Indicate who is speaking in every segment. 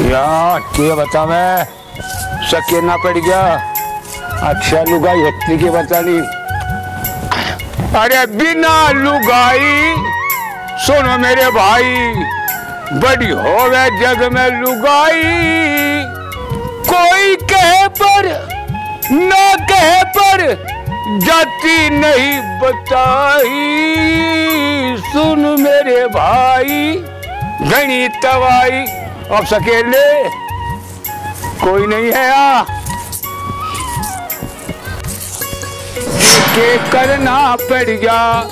Speaker 1: यार बता मैं। सकेना पड़ गया। अच्छा लुगाई हत्ती की नहीं अरे बिना लुगाई, सुनो मेरे भाई, बड़ी हो होवे जग में लुगाई। कोई कहे पर, न कहे पर, जाती नहीं बताई। सुन मेरे भाई घनी तवाई। अब सकेले। कोई नहीं है आ के करना पड़ गया।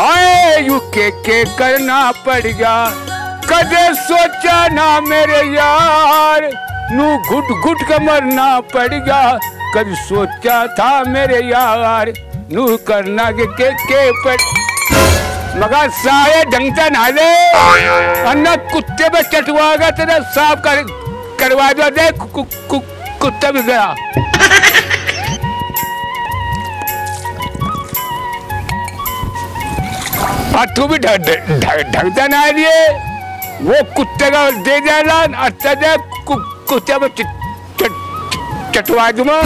Speaker 1: आए यू के के करना पड़ गया। कदे सोचा ना मेरे यार। नू घुट घुट के मरना पड़ गया। कभी सोचा था मेरे यार। नू करना के के, के पड़ मगर सारे ढंग से ना ले अन्ना कुत्ते पे चटवाएगा तेरा साफ़ कर करवा दो दे कु, कु, कुत्ता भी गया। और तू भी ढकता ना लिए वो कुत्ते का दे जाना अच्छा दे कुत्ते पे चटवा दूँगा।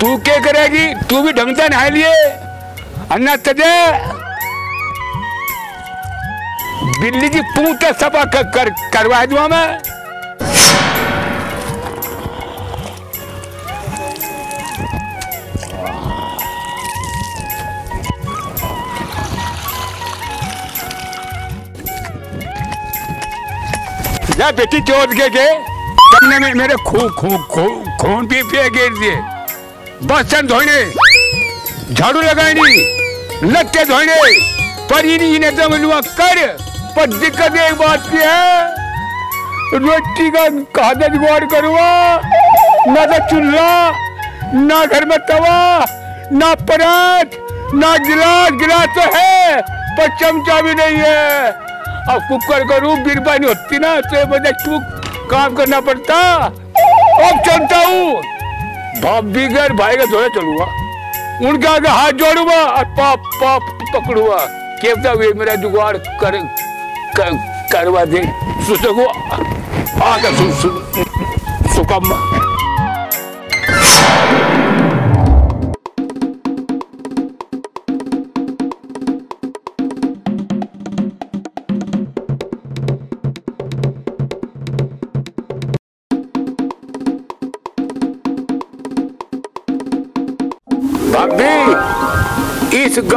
Speaker 1: तू क्या करेगी? तू भी ढंग से नहा लिए। अन्ना तजे। बिल्ली की पूंछ सफ़ा कर, कर, करवा दूँगा मैं। बेटी चोट के के। तुमने मेरे खून खून खून खून पी पिए गिर दिए। बर्तन धोने झाड़ू लगानी लत्ते धोने पर इन्हीं इन्हें तो मिलूँगा कर, पर दिक्कत एक बात की है, रोटी का कहा जुगाड़ करूँगा ना तो चूल्हा, ना घर में तवा, ना परात, ना गिलास गिलास तो है, पर चमचा भी नहीं है। अब कुकर करूँ बिरबानी होती ना तो ये तू काम करना पड़ता अब चलता हूँ। बाप बिगड़ भाई का धोया चलूँगा। उनके आगे हाथ जोड़ूँगा और पाप पाप पकड़ूँगा। केवता वे मेरा जुगाड़ कर, कर करवा दे। सुसको आकर सु,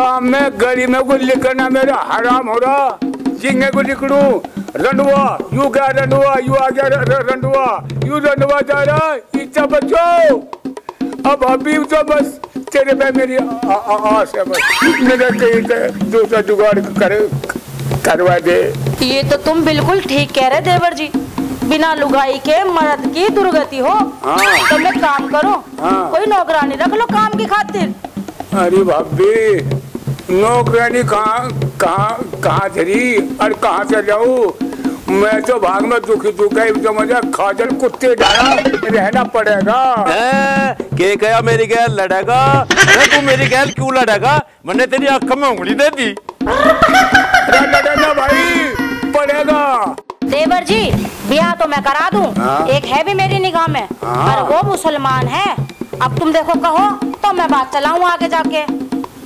Speaker 1: गाँव में में को लिखना मेरा हराम हो रहा। जिंगे को लिखड़ू। रंडुआ यू गया रंडुआ यू आ गया र- र- रंडुआ यू रंडुआ जा रहा इच्छा बचो। अब अभी तो बस तेरे पे मेरी आस है बस। मेरा कहीं से दूसरा जुगाड़ करे करवा दे।
Speaker 2: ये तो तुम बिल्कुल ठीक कह रहे देवर जी। बिना लुगाई के मर्द की दुर्गति हो।
Speaker 1: हाँ।
Speaker 2: तुम एक काम करो?
Speaker 1: हाँ।
Speaker 2: कोई नौकरानी रख लो काम की खातिर।
Speaker 1: अरे भाभी नौकरानी कहाँ कहाँ कहाँ चली और कहाँ से जाऊँ? मैं तो भाग में दुखी दुखी तो मुझे खाजल कुत्ते डाला रहना पड़ेगा।
Speaker 3: हैं? के गया मेरी गैल लड़ेगा? तू मेरी गैल क्यों लड़ेगा? मैंने तेरी आँख में उंगली दे दी।
Speaker 1: लड़ना भाई पड़ेगा।
Speaker 2: देवर जी ब्याह तो मैं करा दूँ।
Speaker 1: हाँ।
Speaker 2: एक है भी मेरी निगाह में
Speaker 1: हाँ।
Speaker 2: और वो मुसलमान है। अब तुम देखो कहो तो मैं बात चलाऊं आगे जाके।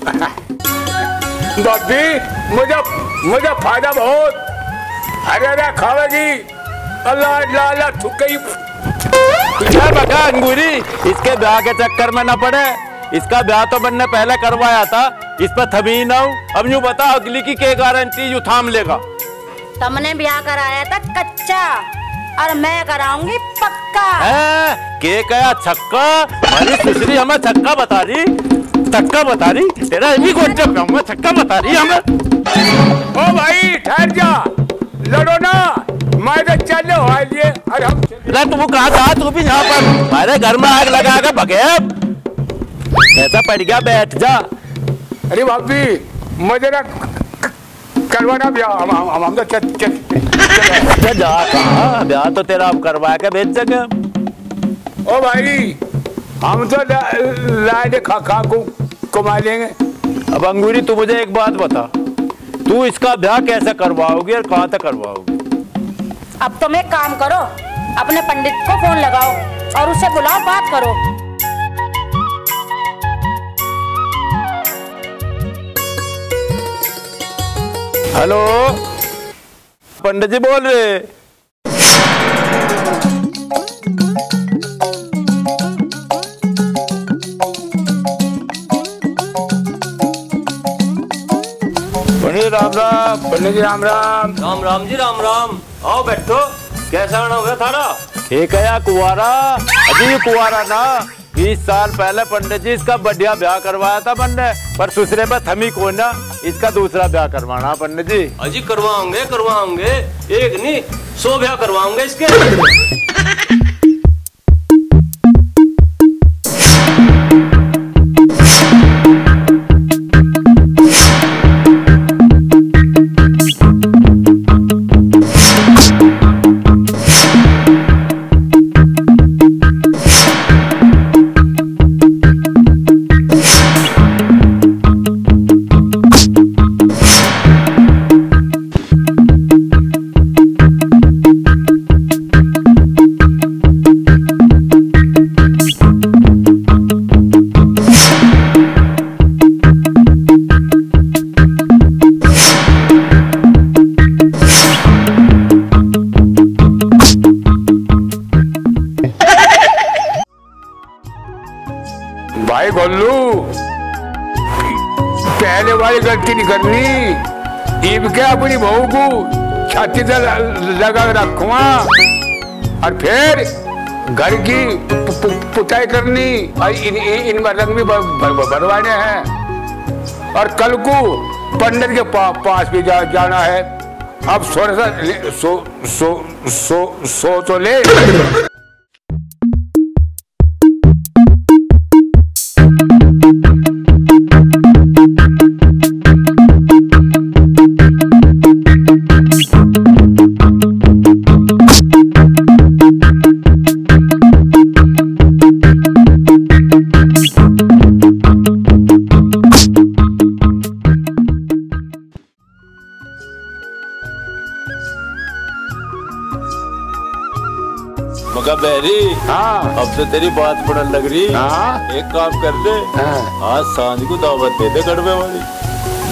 Speaker 1: भाभी मुझे मुझे फ़ायदा बहुत। अरे अरे खावेगी। अल्लाह अल्लाह अल्लाह थुक गई
Speaker 3: क्या बका अंगूरी। इसके ब्याह के चक्कर में न पड़े। इसका ब्याह तो मैंने पहले करवाया था। इस पर थमी ना हूँ। अब यूँ बता अगली की के गारंटी? यू थाम लेगा।
Speaker 2: तुमने ब्याह कराया था कच्चा और मैं कराऊँगी पक्का।
Speaker 3: हैं? के कया छक्का? हमारी सुश्री हमें छक्का बता रही छक्का बता रही? तेरा भी गोटे पे हूँ मैं छक्का बता रही हमें।
Speaker 1: ओ भाई ठहर जा। लड़ो ना। मैं तो चल लिए अरे हम
Speaker 3: अरे तू कहा था तू भी यहाँ पर। हमारे घर में आग लगा के भगे ऐसा पड़ गया बैठ जा।
Speaker 1: अरे भाभी मुझे ना करवाना ब्याह। हम हम हम हम तो चल चल।
Speaker 3: जा कहा? ब्याह तो तेरा अब करवा के भेज सके
Speaker 1: ओ भाई हम तो लाए खा खा को कमा लेंगे
Speaker 3: अब अंगूरी तू मुझे एक बात बता। तू इसका ब्याह कैसे करवाओगी और कहाँ तक करवाओगी?
Speaker 2: अब तुम एक काम करो अपने पंडित को फ़ोन लगाओ और उसे बुलाओ बात करो।
Speaker 3: हेलो? पंडित जी बोल रहे। राम राम
Speaker 1: पंडित जी राम राम।
Speaker 4: राम राम जी राम राम। आओ बैठो। कैसा आना हो गया थारा?
Speaker 3: ठीक है यार कुआरा? अजी कुआरा ना। बीस साल पहले पंडित जी इसका बढ़िया ब्याह करवाया था बनने पर दूसरे पे थमी को ना इसका दूसरा ब्याह करवाना पंडित जी।
Speaker 4: अजी करवाओगे करवाओगे एक नहीं सौ ब्याह करवाओगे इसके।
Speaker 1: गोल्लू पहले वाली गलती नहीं करनी। ईब के अपनी बहू को छाती से लगा के रखुआ और फिर घर की पुताई करनी। और इन, इन, रंग भ- भरवाने हैं। और कल को पंडित के पा, पास भी जा, जाना है। अब थोड़ा सा सो सो सो सो तो ले।
Speaker 3: तेरी बात बड़ा लग रही।
Speaker 1: आ?
Speaker 3: एक काम कर ले
Speaker 1: हाँ।
Speaker 3: आज साँझ को दावत दे दे गड़बे वाली।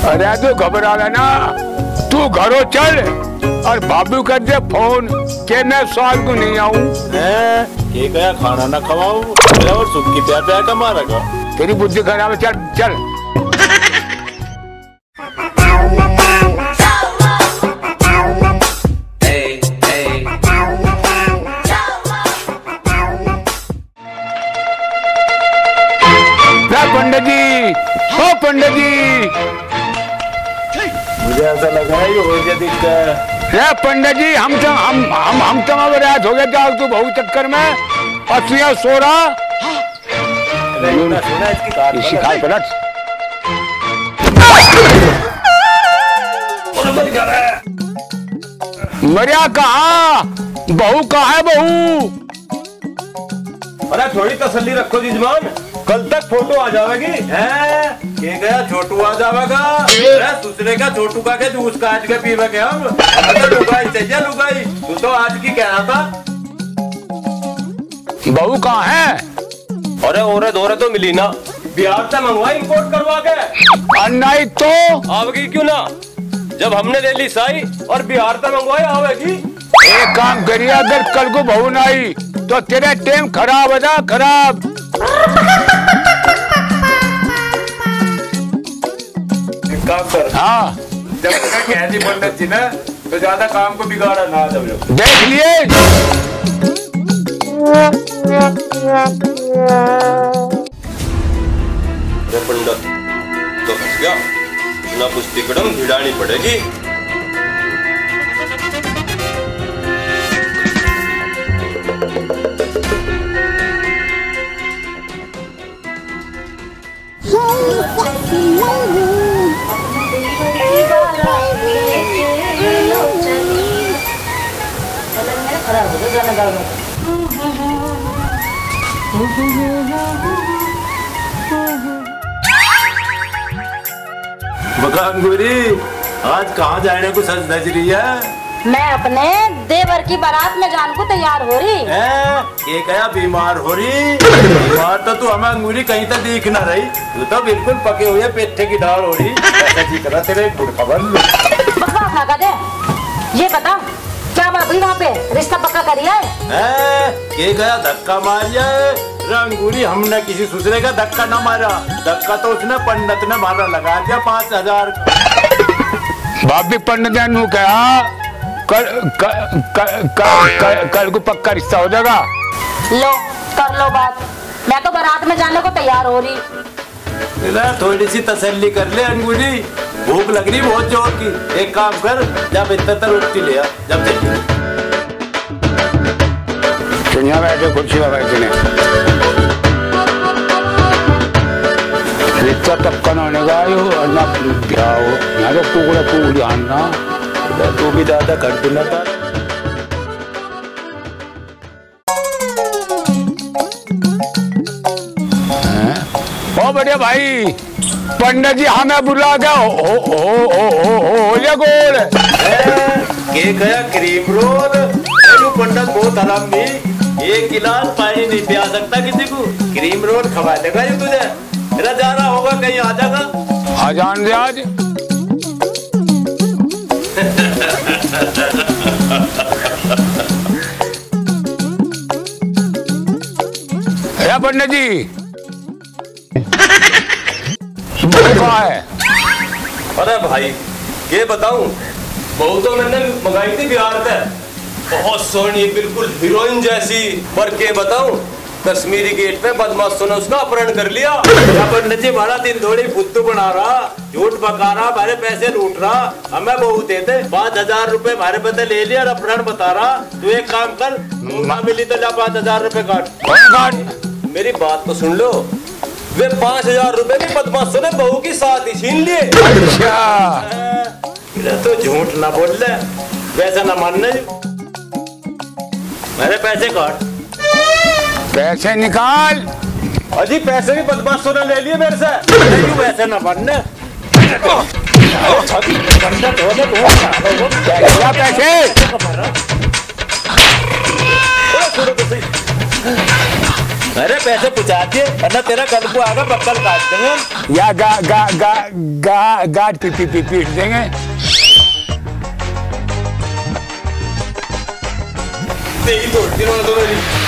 Speaker 1: अरे तू घबरा रहा ना। तू घरों चल और बाबू कर दे फ़ोन के मैं साल को नहीं आऊँ।
Speaker 3: के गया खाना ना खवाऊं? और सुख की प्यार प्यार का। मारेगा
Speaker 1: तेरी बुद्धि खराब है चल चल।
Speaker 3: मुझे लगा है ये
Speaker 1: पंडित जी हम तो हम हम हम तो अब रात हो गए थे तू बहु चक्कर में। और सो रहा इसी खाए पलट मरिया कहा? बहू कहा है बहू?
Speaker 4: अरे थोड़ी तसल्ली रखो जिजमान कल तक फ़ोटो आ जाएगी
Speaker 3: हैं? गया छोटू आ जाएगा। दूसरे का छोटू का के जूस काट के पीवे के हम। लुगाई चाहिए लुगाई तू तो आज की कह रहा था।
Speaker 1: बहू कहाँ है?
Speaker 4: अरे ओरे दोरे तो मिली ना। बिहार से मंगवाई इंपोर्ट करवा के।
Speaker 1: नहीं तो?
Speaker 4: आवेगी क्यों ना? जब हमने ले ली साई और बिहार से मंगवाई आवेगी।
Speaker 1: एक काम करिए अगर कल को बहू ना आई तो तेरा टाइम खराब है ना खराब।
Speaker 3: काम कर।
Speaker 1: हाँ।
Speaker 3: जब उनका कह दी पंडित जी ने तो ज़्यादा काम को बिगाड़ा ना जब लोग
Speaker 1: देख लिए।
Speaker 4: पंडित तो हंस गया। ना कुछ तिकड़म भिड़ानी पड़ेगी।
Speaker 3: बकांगुरी आज कहाँ जाने को सज धज रही है?
Speaker 2: मैं अपने देवर की बारात में जान को तैयार हो रही।
Speaker 3: हैं? ये क्या बीमार हो रही? बीमार तो तू हमें अंगूरी कहीं तक दिख ना रही। तू तो बिल्कुल पके हुए पेट्टे की डाल हो रही। ऐसा जी करा तेरे खबर।
Speaker 2: बकवास ना कर दे। ये बता क्या बात हुई वहाँ पे? रिश्ता पक्का करिए
Speaker 3: हैं? ये गया धक्का मारिया है। रंगूरी हमने किसी दूसरे का धक्का ना मारा। धक्का तो उसने पंडित ने मारा लगा दिया पाँच हज़ार
Speaker 1: भाभी पंडित ने नु कहा। कल कल कल कल कल को पक्का रिश्ता हो जाएगा।
Speaker 2: लो कर लो बात। मैं तो बारात में जाने को तैयार हो रही।
Speaker 3: थोड़ी सी तसल्ली कर ले अंगूरी भूख लग रही बहुत ज़ोर की। एक काम कर जब इतना रोटी ले आ जब
Speaker 1: चिड़िया बैठे कुर्सी पर बैठे ने रिश्ता पक्का ना होने का यो और ना क्या हो? यहाँ तो टुकड़ा टुकड़ी आना
Speaker 3: तू भी दादा कर देना था
Speaker 1: ओ बढ़िया भाई पंडित जी हमें बुला के हो हो हो हो हो हो जा गोल।
Speaker 3: के गया क्रीम रोल। एनु पंडित बहुत हराम भी एक गिलास पानी नहीं पिया सकता किसी को। क्रीम रोल खवा देगा ये तुझे। मेरा जाना होगा कहीं आ जाएगा।
Speaker 1: हजान दे आज। पंडित जी। कहाँ है
Speaker 4: अरे भाई ये बताऊँ बहू तो मैंने मंगाई थी बिहार से बहुत सोनी बिल्कुल हीरोइन जैसी। पर के बताऊँ कश्मीरी गेट पे बदमाशों ने उसका अपहरण कर लिया।
Speaker 3: पंडित जी हमारा दिन थोड़ी बुद्धू बना रहा झूठ पका रहा हमारे पैसे लूट रहा हमें बहू दे दे। पाँच हज़ार रूपए हमारे बदले ले लिया और अपहरण बता रहा तू एक काम कर ना मिली तो ला पाँच हज़ार रूपए काट।
Speaker 1: काट?
Speaker 4: मेरी बात तो सुन लो। वे पाँच हज़ार रूपए भी बदमाशों ने बहू की साथ ही छीन लिए।
Speaker 1: अच्छा।
Speaker 3: तो झूठ ना बोल ले। वैसा ना मानने। मेरे पैसे काट।
Speaker 1: पैसे निकाल।
Speaker 3: अजी पैसे भी बदमाशों ने ले लिए मेरे से। नहीं वैसे ना
Speaker 1: क्या पैसे?
Speaker 3: मेरे पैसे पहुँचा दिए। वरना तेरा कल को आगा बक्कल काट देंगे।
Speaker 1: या गा गा गा गा गाट पी पी पी पीट देंगे।
Speaker 4: तेरी तोड़ती ना तो मेरी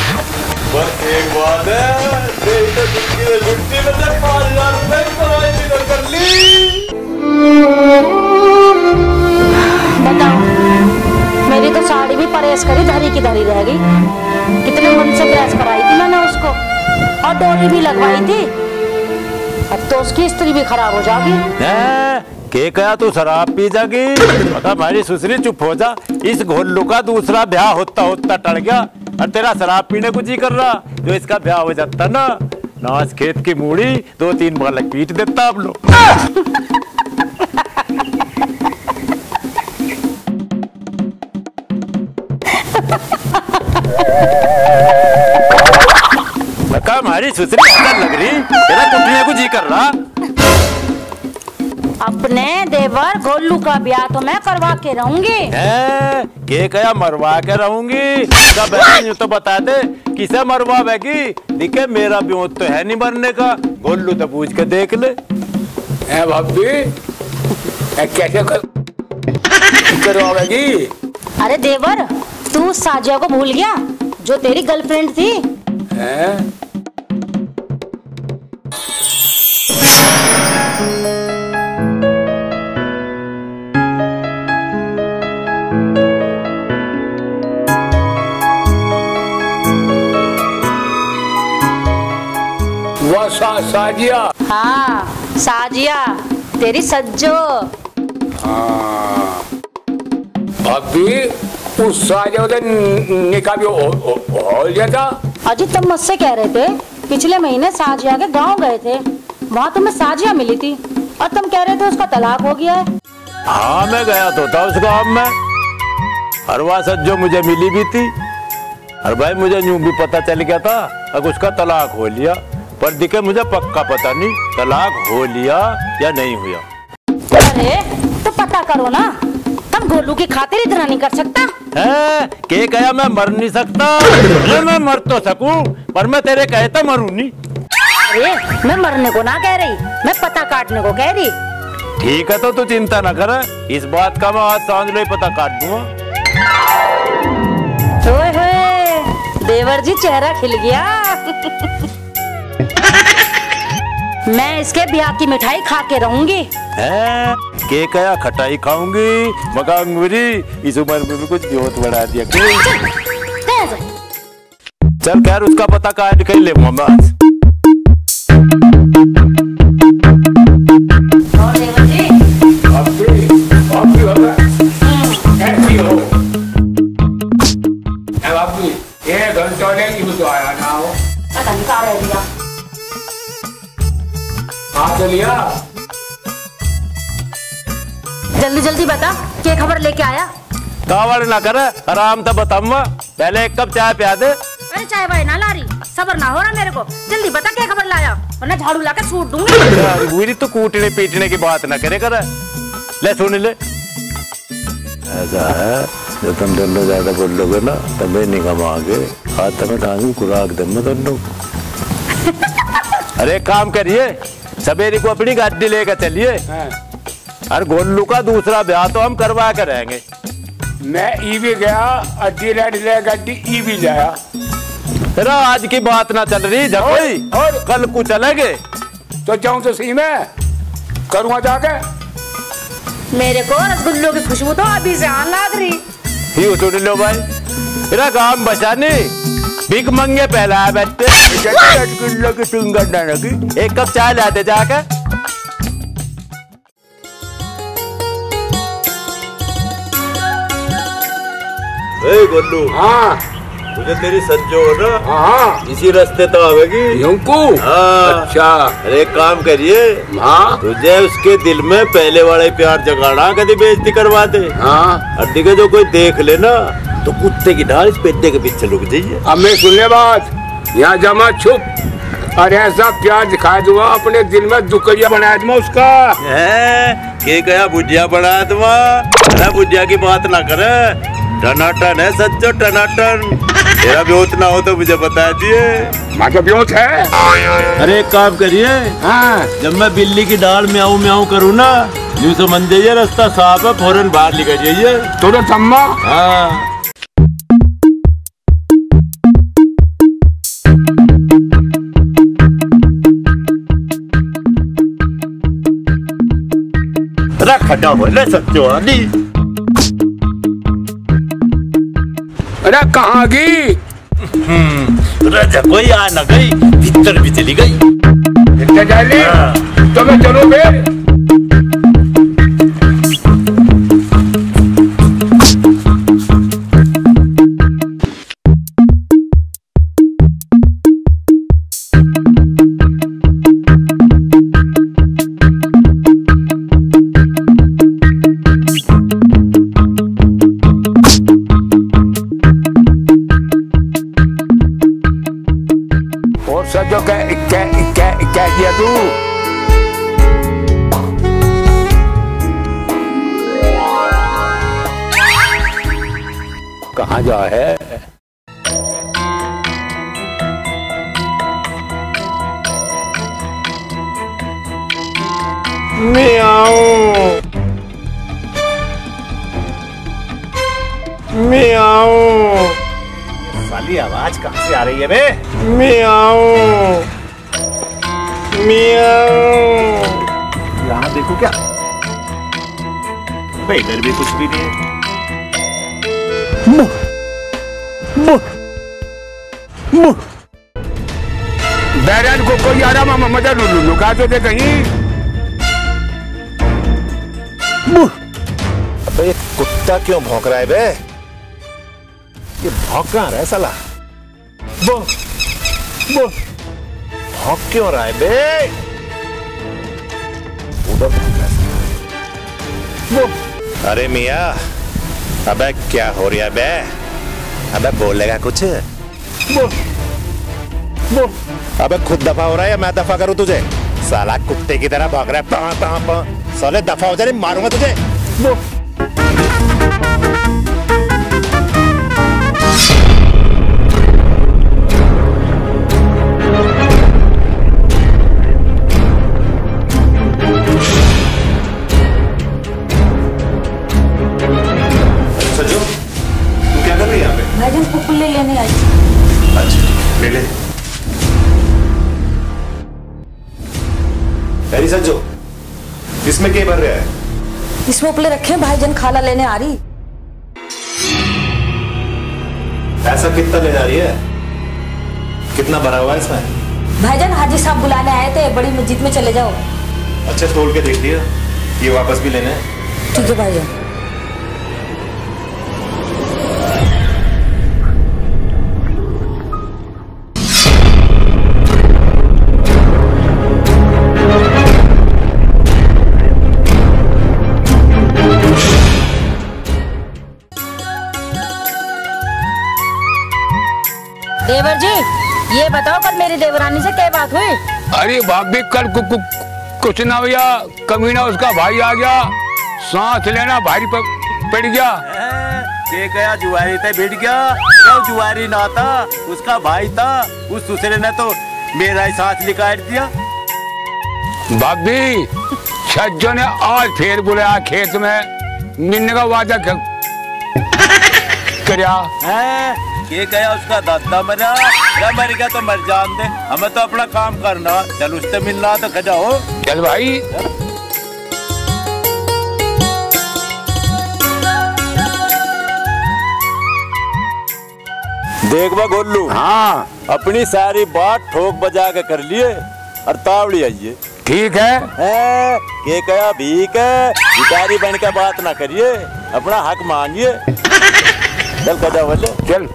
Speaker 4: बस एक बात है तो छुट्टी में छुट्टी में पाँच हज़ार रुपए की कमाई भी तो कर ली।
Speaker 2: बताओ मेरी तो साड़ी भी परेश करी धरी की धरी रह गई। कितने मन से प्रेस कराई थी मैंने उसको और डोरी भी लगवाई थी। अब तो उसकी स्त्री भी खराब हो जाएगी।
Speaker 3: के कहा तू शराब पी जागी बता हमारी सुसरी चुप हो जा इस घोल्लू का दूसरा ब्याह होता होता टल गया। और तेरा शराब पीने को जी कर रहा, जो इसका ब्याह हो जाता ना नाच खेत की मूड़ी दो तीन बालक पीट देता आप लोग सुसरी लग रही, तेरा कुटने को जी कर रहा।
Speaker 2: अपने देवर गोलू का ब्याह तो मैं करवा के रहूँगी।
Speaker 3: है? के कया मरवा के रहूँगी? तो बता दे किसे मरवा बेगी दिखे मेरा ब्यों तो है नहीं मरने का। गोलू तो पूछ के देख ले।
Speaker 1: भाभी? कैसे कर करवाएगी
Speaker 2: अरे देवर तू उस साजिया को भूल गया जो तेरी गर्लफ्रेंड थी?
Speaker 1: हैं? वो सा, साजिया।
Speaker 2: हाँ साजिया तेरी सज्जो।
Speaker 1: हाँ। भाभी उस साजिया उधर निकाह भी हो, हो, हो लिया था।
Speaker 2: अजी तुम मुझसे कह रहे थे पिछले महीने साजिया के गाँव गए थे। वहाँ तुम्हें साजिया मिली थी और तुम कह रहे थे उसका तलाक हो गया है।
Speaker 3: हाँ मैं गया तो था उस गाँव में। हरवा सज्जो मुझे मिली भी थी। और भाई मुझे यूँ भी पता चल गया था अब उसका तलाक हो लिया। पर दिखे मुझे पक्का पता नहीं तलाक हो लिया या नहीं हुआ।
Speaker 2: अरे तो पता करो ना तुम गोलू की खातिर इतना नहीं कर सकता?
Speaker 3: है के कहा मैं मर नहीं सकता? मैं मर तो सकूँ पर मैं तेरे कहे तो मरू नहीं।
Speaker 2: अरे मैं मरने को ना कह रही मैं पता काटने को कह रही।
Speaker 3: ठीक है तो तू चिंता ना कर इस बात का मैं आज साँझ में पता काट दूँगा।
Speaker 2: देवर जी चेहरा खिल गया। मैं इसके ब्याह की मिठाई खा के रहूँगी।
Speaker 3: के क्या खटाई खाऊँगी? मगांगुरी इस उम्र में भी कुछ जोत बढ़ा दिया। चल खैर उसका पता कार्ड कर ले मोहम्मद कावड़ ना कर आराम तो बताऊँगा पहले एक कप चाय पिया दे।
Speaker 2: अरे चाय वाय ना ला रही सबर ना हो रहा मेरे को। जल्दी बता क्या खबर लाया। वरना झाड़ू ला के सूट दूँगी।
Speaker 3: पूरी तो कूटने पीटने की बात ना करे कर। ले सुन ले। ऐसा है जब तुम दोनों ज़्यादा बोलोगे ना तब मैं नहीं कमाओगे हाथ तक टांगी खुराक दे मैं दोनों अरे काम करिए सवेरे को अपनी गाड़ी लेकर चलिए।
Speaker 1: हाँ।
Speaker 3: और गोल्लू का दूसरा ब्याह तो हम करवा कर रहेंगे।
Speaker 1: मैं ई भी गया अड्डी रेड ले गड्डी ई भी जाया।
Speaker 3: तेरा आज की बात ना चल रही जब
Speaker 1: और-
Speaker 3: कोई
Speaker 1: और?
Speaker 3: कल को चलेगे।
Speaker 1: तो जाऊँ तो सही में? करूँगा जाके।
Speaker 2: मेरे को रसगुल्लों की खुशबू तो अभी से आन लाग रही।
Speaker 3: ही सुन लो भाई तेरा काम बचा नहीं भीख मंगे पहला है बैठे। रसगुल्लो की चुंगन ना लगी। एक कप चाय लाते जाकर
Speaker 5: ए गोल्लू
Speaker 1: हाँ।
Speaker 5: मुझे तेरी सज्जो हो ना।
Speaker 1: हाँ।
Speaker 5: इसी रास्ते तो आवेगी
Speaker 1: यूंकू।
Speaker 5: हाँ।
Speaker 1: अच्छा।
Speaker 5: अरे एक काम करिए।
Speaker 1: हाँ।
Speaker 5: तुझे उसके दिल में पहले वाले प्यार जगाना कभी बेइज्जती करवा दे।
Speaker 1: हाँ।
Speaker 5: हड्डी के जो कोई देख लेना तो कुत्ते की ढाल इस पेटे के पीछे लुक जाइए।
Speaker 1: अब मैं सुन ले बात। यहाँ जमा छुप। और ऐसा प्यार दिखा दूँगा अपने दिल में दुकड़िया बना दूँगा उसका।
Speaker 5: है? के गया बुढ़िया बना दूँगा? अरे बुढ़िया की बात ना करे। टनाटन है सच्चो टनाटन। तेरा भी उतना हो तो मुझे बता दिए।
Speaker 1: माँ का ब्योत है?
Speaker 5: अरे एक काम करिए
Speaker 1: हाँ।
Speaker 5: जब मैं बिल्ली की डाल में आऊँ म्याऊं करूँ ना यूँ मन जाइए रास्ता साफ़ है फ़ौरन बाहर निकल जाइए।
Speaker 1: तुरंत अम्मा
Speaker 5: हाँ।
Speaker 3: रख हटा बोले सच्चो आदि।
Speaker 1: अरे कहाँ गई?
Speaker 3: राजा कोई आ न गई भीतर भी चली गई।
Speaker 1: इतने जल्दी तो मैं चलो फिर?
Speaker 3: भी कुछ भी नहीं है।
Speaker 1: बैरन को कोई आ रहा मामा मदर लुलू लुका तो दे कहीं।
Speaker 3: अबे ये कुत्ता क्यों भौंक रहा है बे? ये भौंक कहाँ रहा है साला? वो वो भौंक क्यों रहा है बे? उधर भौंक रहा है वो अरे मिया अबे क्या हो रहा है बे? अबे बोलेगा कुछ? वो वो। अबे खुद दफ़ा हो रहा है या मैं दफ़ा करूँ तुझे? साला कुत्ते की तरह भाग रहा है पा पा पा। साले दफ़ा हो जा मारूँगा तुझे।
Speaker 1: वो।
Speaker 6: इसमें
Speaker 2: उपले रखे भाई जन खाला लेने आ रही।
Speaker 6: पैसा कितना ले जा रही है? कितना भरा हुआ है इसमें?
Speaker 2: भाईजन हाजी साहब बुलाने आए थे बड़ी मस्जिद में चले जाओ।
Speaker 6: अच्छा तोड़ के देख लिया। ये वापस भी लेने। हैं
Speaker 2: ठीक है भाईजान। देवर जी ये बताओ कल मेरी देवरानी से क्या बात हुई?
Speaker 1: अरे भाभी कल कु, कु, कुछ ना भैया कमीना उसका भाई आ गया। सांस लेना भारी पड़ गया।
Speaker 3: के गया जुआरी थे भिड़ गया। वो जुआरी ना था उसका भाई था उस दूसरे ने तो मेरा ही साथ निकाल दिया।
Speaker 1: भाभी छज्जो ने आज फिर बुलाया खेत में। मिलने का वादा कर... करया।
Speaker 3: के गया उसका दादा मरा। अरे मर गया तो मर जान दे। हमें तो अपना काम करना। चल उससे मिलना तो खजा हो।
Speaker 1: चल भाई।
Speaker 3: देख बा गोल्लू।
Speaker 1: हाँ।
Speaker 3: अपनी सारी बात ठोक बजा के कर लिए और तावड़ी आइए।
Speaker 1: ठीक है।
Speaker 3: हैं? के कया भीक है। भिखारी बन के बात ना करिए। अपना हक मांगिए चल कजा बोले
Speaker 1: चल।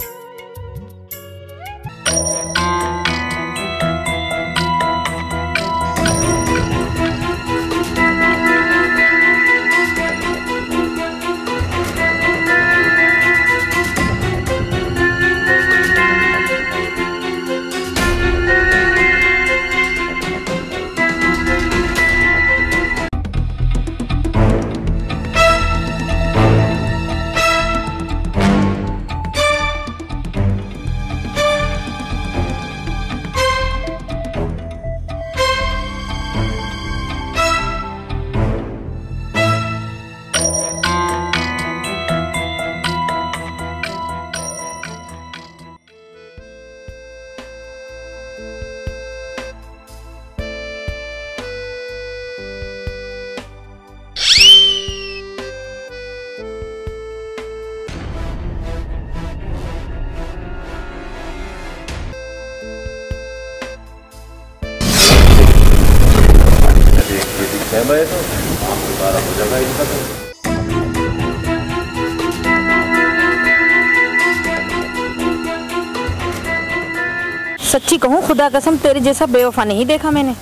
Speaker 2: खुदा कसम तेरे जैसा बेवफा नहीं देखा मैंने।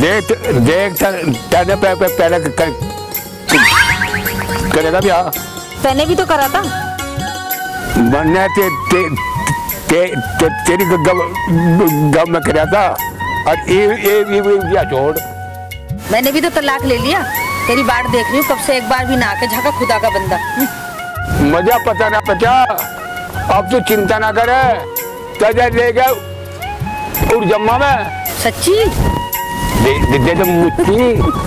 Speaker 1: देख देख तेने पे, पे, पहले कर, कर, करेगा भी हाँ।
Speaker 2: तैने भी तो करा था।
Speaker 1: मैंने ते, ते, ते, ते, तेरी गम गम में कराया था। और ये ये ये ये छोड़।
Speaker 2: मैंने भी तो तलाक ले लिया। तेरी बाट देख रही हूँ कब से एक बार भी ना आके झाका खुदा का बंदा।
Speaker 1: मज़ा पता ना पचा अब तू चिंता ना करे तजा ले गया उड़ जम्मा में
Speaker 2: सच्ची
Speaker 1: दे दे, दे दे मुट्ठी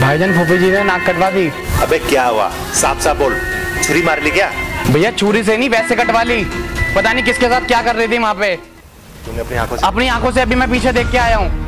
Speaker 7: भाईजान फूफी जी ने नाक कटवा दी।
Speaker 6: अबे क्या हुआ? साफ़ साफ़ बोल। छुरी मार ली क्या?
Speaker 7: भैया छुरी से नहीं वैसे कटवा ली। पता नहीं किसके साथ क्या कर रही थी वहाँ पे।
Speaker 6: तूने अपनी आँखों से
Speaker 7: अपनी आँखों से अभी मैं पीछे देख के आया हूँ।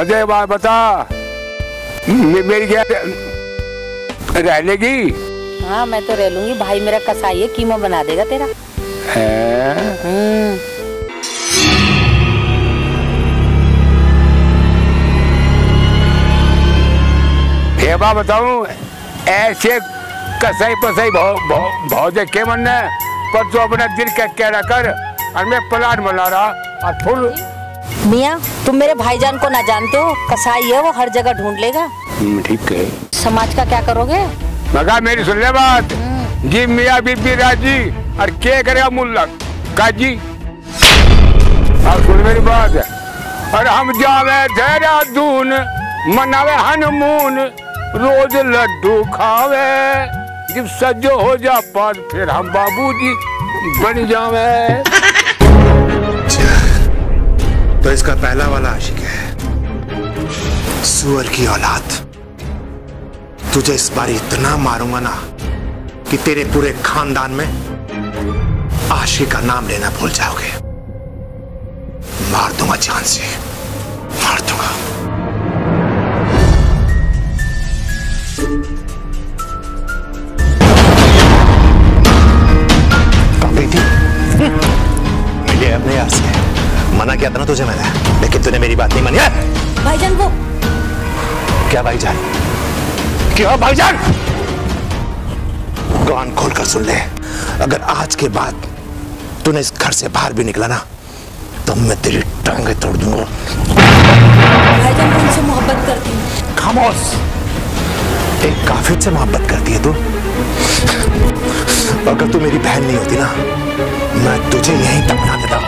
Speaker 1: मुझे बात बता। मे- मेरी क्या रह लेगी?
Speaker 2: हाँ मैं तो रह लूँगी। भाई मेरा कसाई है कीमा बना देगा तेरा।
Speaker 1: हैं?
Speaker 2: हम्म।
Speaker 1: बात बताऊँ ऐसे कसाई पसाई बहुत के मन है पर तू अपना दिल का कह रहा कर और मैं प्लान बना रहा और फुल
Speaker 2: मियाँ तुम मेरे भाईजान को ना जानते हो। कसाई है वो हर जगह ढूंढ लेगा।
Speaker 1: हम्म, ठीक है।
Speaker 2: समाज का क्या करोगे?
Speaker 1: मगा मेरी सुन ले बात। जी मियाँ बीबी राज़ी और क्या करेगा मुल्ला काजी। और सुन मेरी बात। और हम जावे देहरादून मनावे हनमून। रोज लड्डू खावे जब सजो हो जा पार फिर हम बाबूजी बन जावे।
Speaker 6: तो इसका पहला वाला आशिक है। सुअर की औलाद। तुझे इस बार इतना मारूँगा ना कि तेरे पूरे खानदान में आशिक का नाम लेना भूल जाओगे। मार दूँगा जान से। किया था ना तुझे मैंने लेकिन तूने मेरी बात नहीं मानी। है?
Speaker 2: भाईजान वो
Speaker 6: क्या भाईजान? क्या भाईजान? कान खोलकर सुन ले। अगर आज के बाद तूने इस घर से बाहर भी निकला ना तो मैं तेरी टांगे तोड़ दूँगा।
Speaker 2: भाईजान मैं उनसे मोहब्बत करती हूँ।
Speaker 6: खामोश। एक काफिर से मोहब्बत करती है तू। अगर तू मेरी बहन नहीं होती ना मैं तुझे यहीं तक बना देता।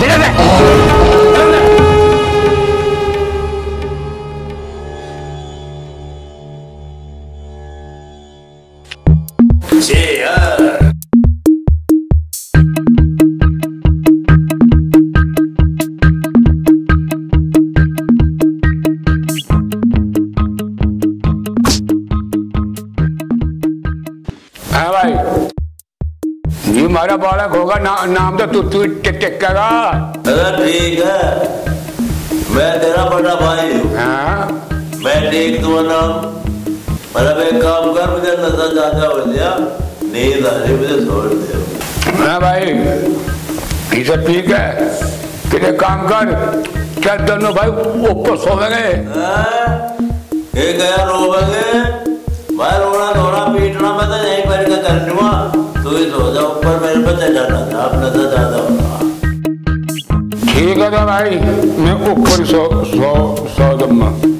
Speaker 6: धीरे दे
Speaker 1: हाँ बालक होगा ना, नाम तो तू तू टिक टिक करा।
Speaker 3: अरे ठीक है। मैं तेरा बड़ा भाई हूँ।
Speaker 1: हाँ।
Speaker 3: मैं देख दूँगा नाम मतलब एक काम कर मुझे नज़र ज़्यादा हो? गया नींद आ रही मुझे छोड़ दे।
Speaker 1: हाँ भाई ये सब ठीक है। एक काम कर? क्या दोनों भाई ऊपर सोवेंगे
Speaker 3: हाँ? ये गया रोवेंगे मैं रोना धोना पीटना मैं तो यहीं पर कर लूँगा
Speaker 1: ठीक है भाई मैं ऊपर सौ सौ सौ दूँगा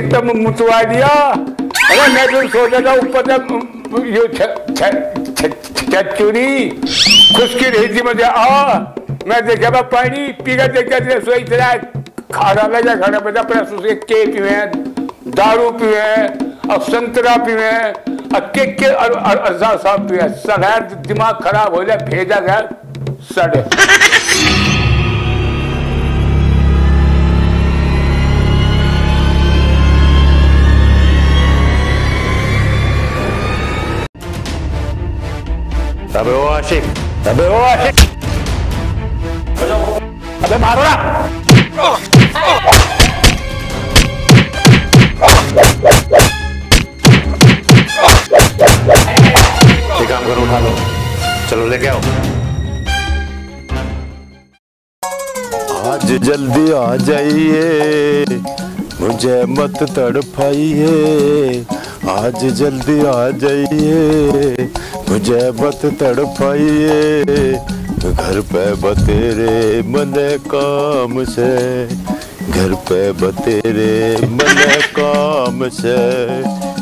Speaker 8: तो
Speaker 1: मुचवा दिया। अरे मैं तो सोचा था, ऊपर ये छ- छ- छ- छ- चूरी। खुशकी रही थी मुझे आ। मैं देखा बा पानी, पीगा देखा थे, सोई तेरा खाना लगा खाना बजा अपना सुसे के पीवे दारू पीवे अब संतरा पीवे अब के के और और अजा साहब पीवे सगैर दिमाग खराब हो जाए, भेजा गया, सड़े।
Speaker 3: अबे ओ आशिक अबे ओ आशिक अबे मारो ना काम करो उठा लो चलो लेके आओ आज जल्दी आ जाइए, मुझे मत तड़पाइए आज जल्दी आ जाइए, मुझे मत तड़पाइए घर पे बतेरे मन काम से, घर पे बतेरे मन काम से,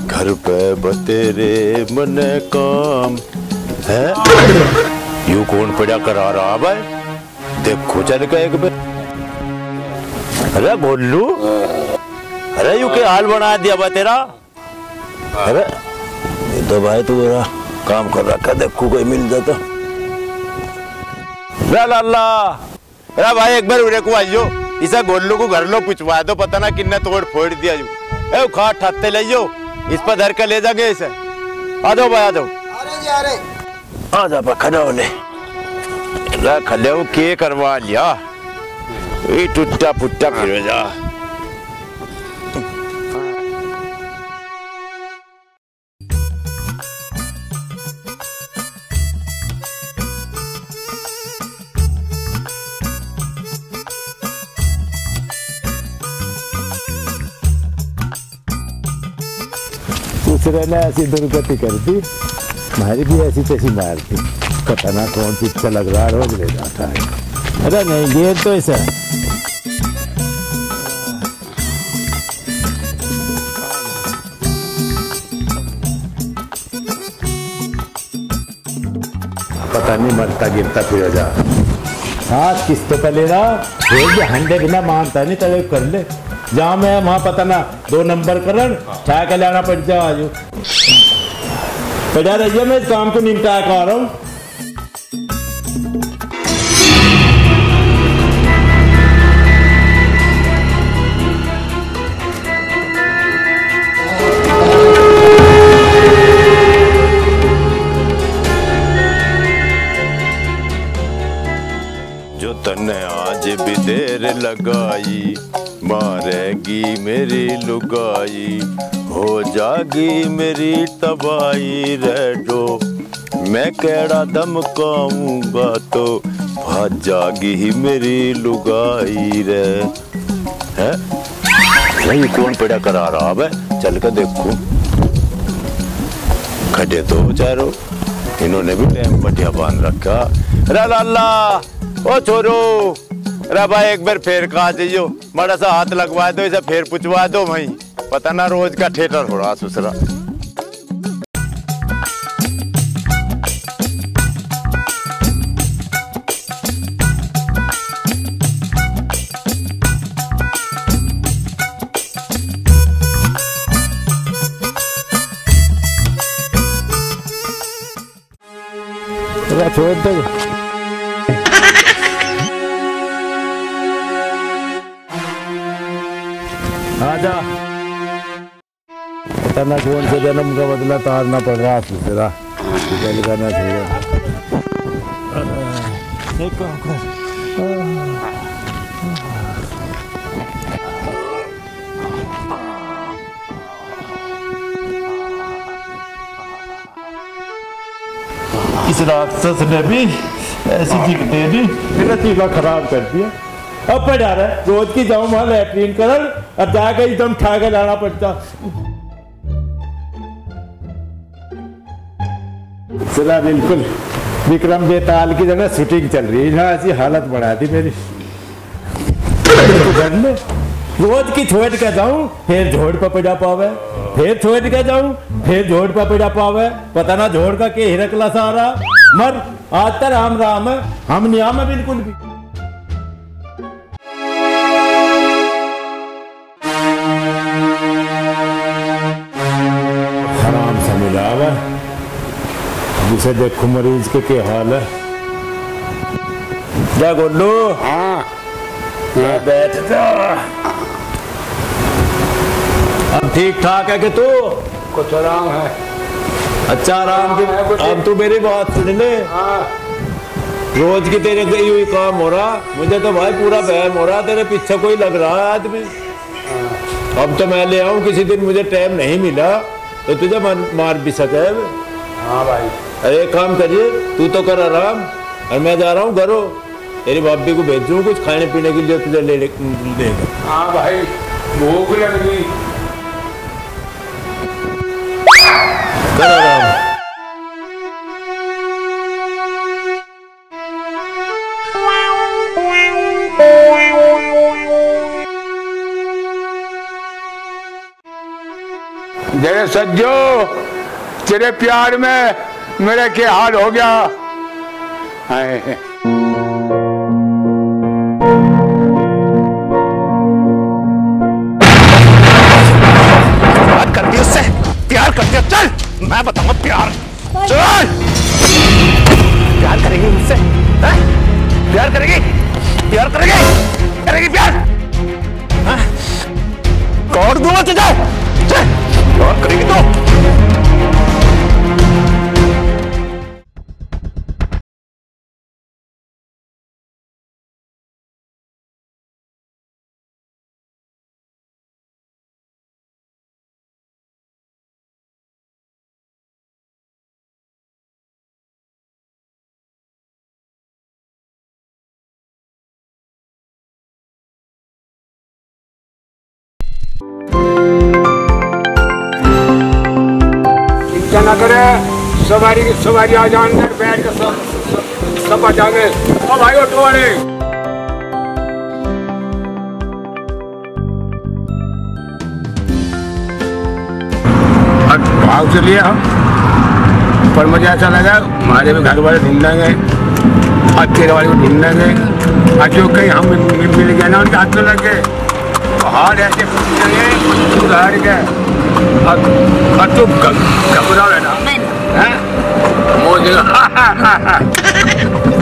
Speaker 3: घर पे बतेरे मन काम। है? यू कौन पड़ा करा रहा भाई? देखो चल के एक बार। अरे बोलू अरे यू के हाल बना दिया बा तेरा? अरे ये तो भाई तू मेरा काम कर रखा देखो कोई मिल जाता। ला ला ला। अरे भाई एक बार उरे को आइयो। इसा गोल्लू को घर लो पुछवा दो पता ना किन्ने तोड़ फोड़ दिया यू ए खा ठाते ले जो इस पर धर के ले जागे इसे। आ जाओ भाई आ जाओ। आ जा खड़ा होने। रख ले के करवा लिया? ये टूटा पुट्टा फिर जा।
Speaker 9: दूसरे ने ऐसी दुर्गति कर दी हमारी भी ऐसी तैसी मार दी पता ना कौन सी अच्छा लग रहा रोज ले जाता है। अरे नहीं, ये तो ऐसा पता नहीं मरता गिरता फिर जा। हाँ किस्तों पे ले रहा? फिर भी हंडे बिना मानता नहीं तले कर ले। जहाँ मैं, वहाँ पता ना, दो नंबर करन छा के लाना पड़ जाओ आज। पड़ा रहिए मैं इस काम को निपटा कर रहा हूँ
Speaker 3: जो तने आज भी देर लगाई, मारेगी मेरी लुगाई। हो जागी मेरी तबाही रेडो मैं केड़ा धमकाऊँगा तो भाग जागी ही मेरी लुगाई रे है? नहीं, कौन पड़ा करा रहा है? चल कर देखो। खड़े तो चारों इन्होंने भी टाइम बढ़िया बाँध रखा। रे लाला ओ छोरो रे भाई एक बार फेर का जाइयो। माड़ा सा हाथ लगवा दो, इसे फेर पुछवा दो भाई पता ना रोज का थिएटर हो रहा सुसरा।
Speaker 9: अरे छोड़ दो? आजा। पता ना कौन से जन्म का बदला तारना पड़ रहा है तेरा चल करना चाहिए। इस राक्षस ने भी ऐसी चीख दे मेरा टीका खराब कर दिया। अब पड़ जा रहा है, रोज की जाऊँ वहाँ लैट्रीन करल अब जाके एकदम ठा के लाना पड़ता। सिला बिल्कुल।
Speaker 3: विक्रम बेताल की जगह शूटिंग चल रही है। ऐसी हालत बढ़ा दी मेरी। रोज की छोड़ के जाऊँ, फिर झोड़ पर पिटा पावे, फिर छोड़ के जाऊँ, फिर झोड़ पर पड़ा पावे। पता ना झोड़ का के हिरकला सारा। मर, आज तो राम राम हम नियाम है बिल्कुल भी। जिसे देखो मरीज़ के क्या हाल है? जा गोलू
Speaker 1: हाँ।
Speaker 3: बैठ जा। अब ठीक ठाक है कि तू?
Speaker 1: कुछ आराम है।
Speaker 3: अच्छा आराम की
Speaker 1: हाँ,
Speaker 3: अब तू मेरी बात सुन ले।
Speaker 1: हाँ।
Speaker 3: रोज की तेरे गई हुई काम हो रहा। मुझे तो भाई पूरा बहम हो रहा। तेरे पीछे कोई लग रहा है आदमी? अब तो मैं ले आऊँ। किसी दिन मुझे टाइम नहीं मिला। तो तुझे मार, मार भी सके।
Speaker 1: हाँ भाई।
Speaker 3: अरे एक काम करिए तू तो कर आराम। और मैं जा रहा हूँ घरों। तेरी भाभी को भेजूँ कुछ खाने पीने के लिए तुझे ले लेगा
Speaker 1: हाँ भाई भूख लग गई।
Speaker 3: कर आराम।
Speaker 1: जरे सज्जो तेरे प्यार में मेरे क्या हाल हो गया।
Speaker 6: बात करती है उससे प्यार करती है। चल मैं बताऊँगा प्यार। चल। प्यार करेगी मुझसे प्यार करेगी? प्यार करेगी? करेगी प्यार। हैं? कौन दूँगा तुझे चल।
Speaker 1: सवारी सवारी आ अंदर बैठ के सब, सब- आ जाएँगे ओ भाई ऑटो वाले भाव से लिए हम। पर मुझे ऐसा लगा, हमारे भी घर वाले ढूंढेंगे और तेरे वाले को ढूंढेंगे और जो कहीं हम मिल गए ना, उनके हाथ में लग गए। हाथ ऐसे पूछेंगे उधार के। और और तू घ- घबराओ है ना हैं? मुझे